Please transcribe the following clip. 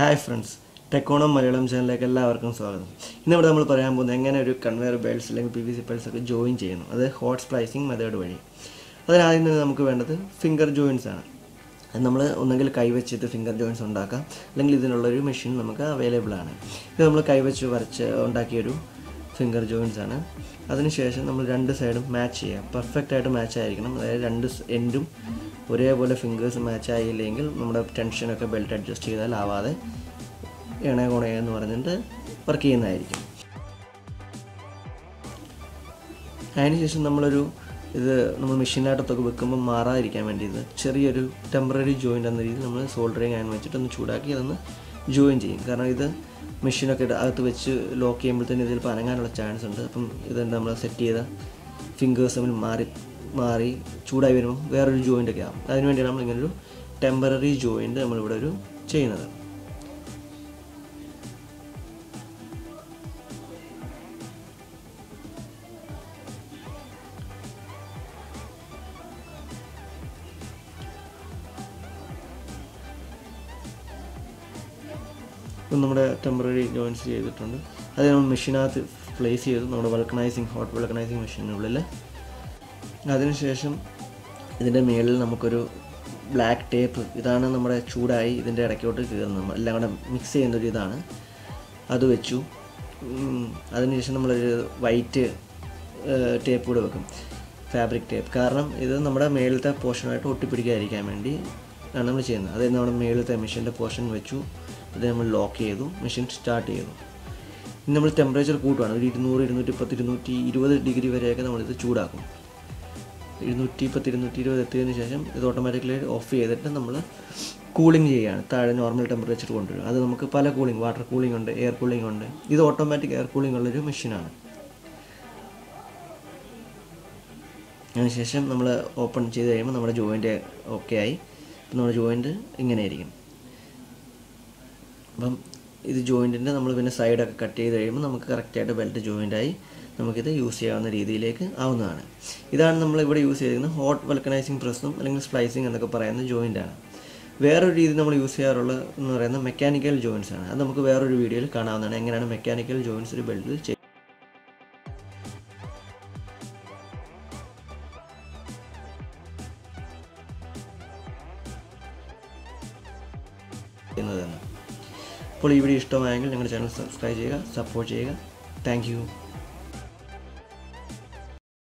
Hi friends ടെക്കോണം Malayalam ചാനലിലേക്ക് എല്ലാവർക്കും സ്വാഗതം. ഇന്നിവിടെ നമ്മൾ പറയാൻ പോകുന്നത് എങ്ങനെ ഒരു കൺവെയർ ബെൽറ്റ്സ് അല്ലെങ്കിൽ പി വി സി ബെൽറ്റ്സ് ഒക്കെ ജോയിൻ ചെയ്യുന്നു അത് ഹോട്ട് സ്പ്ലൈസിങ് മെത്തേഡ് വഴി. അതിനാദ്യം തന്നെ നമുക്ക് വേണ്ടത് ഫിംഗർ ജോയിൻസ് ആണ്. അത് നമ്മൾ ഒന്നെങ്കിൽ കൈവച്ചിട്ട് ഫിംഗർ ജോയിൻസ് ഉണ്ടാക്കാം. അല്ലെങ്കിൽ ഇതിനുള്ളൊരു മെഷീൻ നമുക്ക് അവൈലബിൾ ആണ്. ഇത് നമ്മൾ കൈവച്ച് വരച്ച് ഉണ്ടാക്കിയൊരു ഫിംഗർ ജോയിൻസ് ആണ്. അതിനുശേഷം നമ്മൾ രണ്ട് സൈഡും മാച്ച് ചെയ്യാം. പെർഫെക്റ്റ് ആയിട്ട് മാച്ച് ആയിരിക്കണം. അതായത് രണ്ട് എൻഡും ഒരേപോലെ ഫിംഗേഴ്സ് മാച്ച് ആയില്ലെങ്കിൽ നമ്മുടെ ടെൻഷനൊക്കെ ബെൽറ്റ് അഡ്ജസ്റ്റ് ചെയ്താൽ ആവാതെ ഇണ കുണ എന്ന് പറഞ്ഞിട്ട് വർക്ക് ചെയ്യുന്നതായിരിക്കും. അതിനുശേഷം നമ്മളൊരു ഇത് നമ്മൾ മെഷീനകത്തൊക്കെ വെക്കുമ്പോൾ മാറാതിരിക്കാൻ വേണ്ടി ഇത് ചെറിയൊരു ടെമ്പററി ജോയിന്റ് എന്ന രീതിയിൽ നമ്മൾ സോൾഡറിങ് ആൻ വെച്ചിട്ട് ഒന്ന് ചൂടാക്കി അതൊന്ന് ജോയിൻ ചെയ്യും. കാരണം ഇത് മെഷീനൊക്കെ അകത്ത് വെച്ച് ലോക്ക് ചെയ്യുമ്പോഴത്തേന് ഇതിൽ പനങ്ങാനുള്ള ചാൻസ് ഉണ്ട്. അപ്പം ഇത് നമ്മൾ സെറ്റ് ചെയ്ത ഫിംഗേഴ്സ് തമ്മിൽ മാറി മാറി ചൂടായി വരുമ്പോൾ വേറൊരു ജോയിന്റ് ഒക്കെ ആവും. അതിനുവേണ്ടിയാണ് നമ്മൾ ഇങ്ങനൊരു ടെമ്പററി ജോയിന്റ് നമ്മളിവിടെ ഒരു ചെയ്യുന്നത്. നമ്മുടെ ടെമ്പററി ജോയിൻസ് ചെയ്തിട്ടുണ്ട്. അത് നമ്മൾ മെഷീനകത്ത് പ്ലേസ് ചെയ്തു. നമ്മുടെ വൾക്കണൈസിങ് ഹോട്ട് വൾക്കണൈസിങ് മെഷീനുള്ളിൽ അതിനുശേഷം ഇതിന്റെ മുകളിൽ നമുക്കൊരു ബ്ലാക്ക് ടേപ്പ് ഇതാണ് നമ്മുടെ ചൂടായി ഇതിന്റെ ഇടയ്ക്കോട്ട് കയറുന്നത് എല്ലാം കൂടെ മിക്സ് ചെയ്യുന്നൊരു ഇതാണ്. അത് വെച്ചു. അതിനുശേഷം നമ്മളൊരു വൈറ്റ് ടേപ്പ് കൂടെ വെക്കും. ഫാബ്രിക് ടേപ്പ് കാരണം ഇത് നമ്മുടെ മേളത്തെ പോർഷനായിട്ട് ഒട്ടിപ്പിടിക്കാതിരിക്കാൻ വേണ്ടി ആണ് നമ്മൾ ചെയ്യുന്നത്. അതായത് നമ്മുടെ മേളത്തെ മെഷീന്റെ പോർഷൻ വെച്ചു. ഇത് നമ്മൾ ലോക്ക് ചെയ്തു മെഷീൻ സ്റ്റാർട്ട് ചെയ്തു. ഇനി നമ്മൾ ടെമ്പറേച്ചർ കൂട്ടുകയാണ് ഒരു ഇരുന്നൂറ് ഇരുന്നൂറ്റി പത്ത് ഇരുന്നൂറ്റി ഇരുപത് ഡിഗ്രി വരെയൊക്കെ നമ്മളിത് ചൂടാക്കും. ഇരുന്നൂറ്റി പത്ത് ഇരുന്നൂറ്റി ഇരുപത് എത്തിയതിന് ശേഷം ഇത് ഓട്ടോമാറ്റിക്കലി ഓഫ് ചെയ്തിട്ട് നമ്മൾ കൂളിംഗ് ചെയ്യുകയാണ് താഴെ നോർമൽ ടെമ്പറേച്ചർ കൊണ്ടുവരും അത് നമുക്ക് പല കൂളിംഗ് വാട്ടർ കൂളിംഗ് ഉണ്ട് എയർ കൂളിംഗ് ഉണ്ട്. ഇത് ഓട്ടോമാറ്റിക് എയർ കൂളിംഗ് ഉള്ളൊരു മെഷീനാണ് അതിനുശേഷം നമ്മൾ ഓപ്പൺ ചെയ്ത് കഴിയുമ്പോൾ നമ്മുടെ ജോയിന്റ് ഓക്കെ ആയി. നമ്മുടെ ജോയിന്റ് ഇങ്ങനെ ആയിരിക്കും അപ്പം ഇത് ജോയിന്റിന്റെ നമ്മൾ പിന്നെ സൈഡൊക്കെ കട്ട് ചെയ്ത് കഴിയുമ്പോൾ നമുക്ക് കറക്റ്റായിട്ട് ബെൽറ്റ് ജോയിന്റായി നമുക്കിത് യൂസ് ചെയ്യാവുന്ന രീതിയിലേക്ക് ആവുന്നതാണ്. ഇതാണ് നമ്മൾ ഇവിടെ യൂസ് ചെയ്തിരിക്കുന്നത് ഹോട്ട് വൽക്കനൈസിങ് പ്രസ്സും അല്ലെങ്കിൽ സ്പ്ലൈസിങ് എന്നൊക്കെ പറയുന്ന ജോയിന്റാണ് വേറൊരു രീതി നമ്മൾ യൂസ് ചെയ്യാറുള്ളത് എന്ന് പറയുന്നത് മെക്കാനിക്കൽ ജോയിൻസ് ആണ്. അത് നമുക്ക് വേറൊരു വീഡിയോയിൽ കാണാവുന്നതാണ്. എങ്ങനെയാണ് മെക്കാനിക്കൽ ജോയിൻസ് ഒരു ബെൽറ്റിൽ ചെയ്യുന്നത് ചെയ്യുന്നതെന്ന്. അപ്പോൾ ഈ വീഡിയോ ഇഷ്ടമായെങ്കിൽ ഞങ്ങളുടെ ചാനൽ സബ്സ്ക്രൈബ് ചെയ്യുക സപ്പോർട്ട് ചെയ്യുക. താങ്ക്